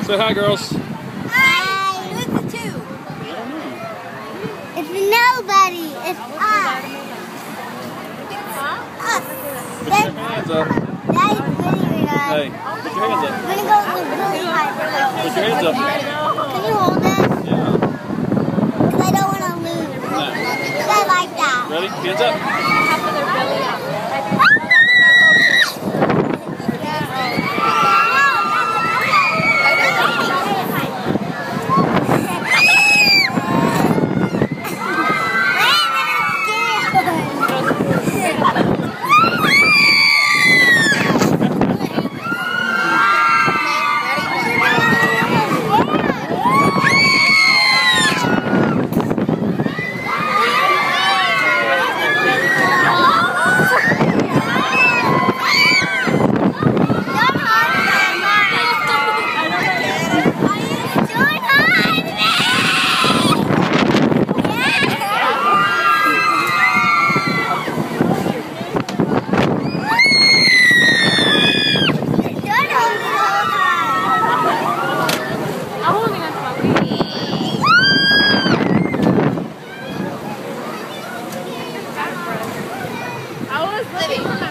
Say hi, girls. Hi. Who's the two? It's nobody. It's us. Us. Put your hands up. that is really good. Hey, put your hands up. We're gonna go really high. Put your hands up. Can you hold it? Yeah. Because I don't want to lose. No. Because I like that. Ready? Hands up. Top of their belly up. living.